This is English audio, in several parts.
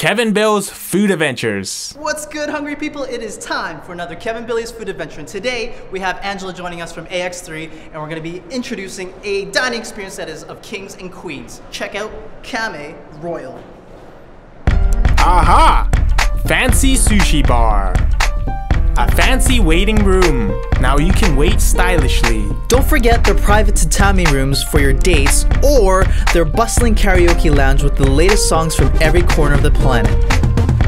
Kevin Bill's Food Adventures. What's good, hungry people? It is time for another Kevin Billy's Food Adventure. And today we have Angela joining us from AX3, and we're going to be introducing a dining experience that is of kings and queens. Check out Kamei Royale. Aha! Fancy Sushi Bar. A fancy waiting room. Now you can wait stylishly. Don't forget their private tatami rooms for your dates or their bustling karaoke lounge with the latest songs from every corner of the planet.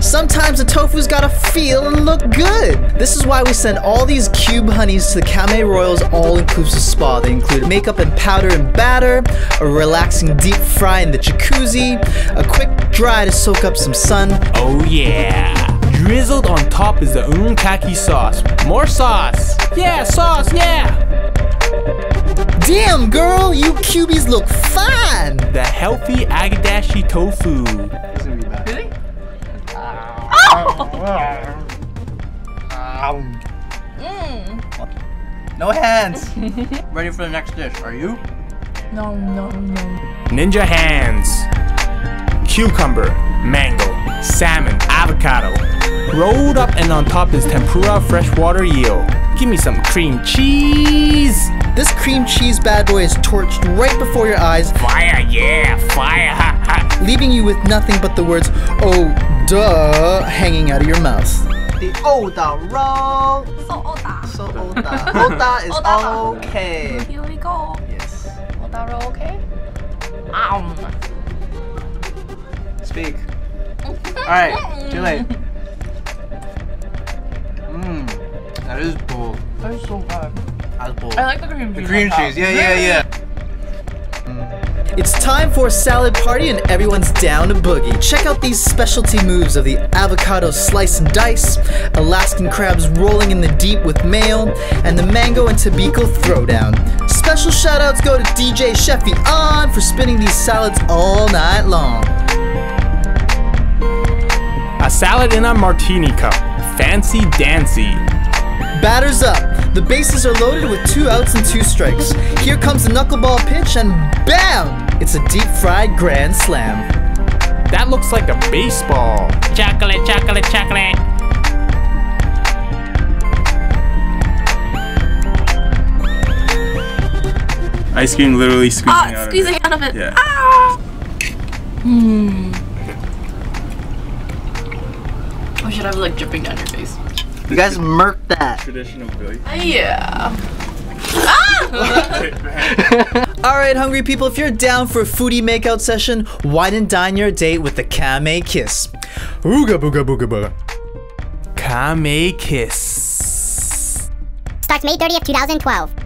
Sometimes the tofu's gotta feel and look good. This is why we send all these cube honeys to the Kamei Royale's all-inclusive spa. They include makeup and powder and batter, a relaxing deep fry in the jacuzzi, a quick dry to soak up some sun. Oh yeah. Drizzled on top is the unagi sauce. More sauce. Yeah, sauce, yeah. Damn, girl, you cubies look fine. The healthy agedashi tofu. Really? Oh. Mmm. No hands. Ready for the next dish, are you? No, no, no. Ninja hands. Cucumber, mango, salmon, avocado. Rolled up and on top is tempura freshwater eel. Give me some cream cheese. This cream cheese bad boy is torched right before your eyes, Fire, yeah, fire, ha ha. leaving you with nothing but the words, oh, duh, hanging out of your mouth. The Oda roll. So oda. So Oda. Oda is Oda. okay. Here we go. Yes. Oda roll, okay? Um. Speak. Alright, too late. That is bold. That is so good. That's bold. I like the cream cheese. The cream cheese, yeah, yeah, yeah. Mm. It's time for a salad party and everyone's down to boogie. Check out these specialty moves of the avocado slice and dice, Alaskan crabs rolling in the deep with mayo, and the mango and tobiko throwdown. Special shoutouts go to DJ Sheffy On for spinning these salads all night long. A salad in a martini cup. Fancy dancy. Batters up. The bases are loaded with two outs and two strikes. Here comes the knuckleball pitch and BAM! It's a deep fried grand slam. That looks like a baseball. Chocolate, chocolate, chocolate. Ice cream literally squeezing Ah, out squeezing of it. out of it. Yeah. Ah. Hmm. Or should I have like dripping down your face? You guys murked that. Traditional Billy. Yeah. Ah! Alright, hungry people, if you're down for a foodie makeout session, wine and dine your date with the Kamei Kiss. Ooga booga booga booga. Kamei kiss. Starts May 30th, 2012.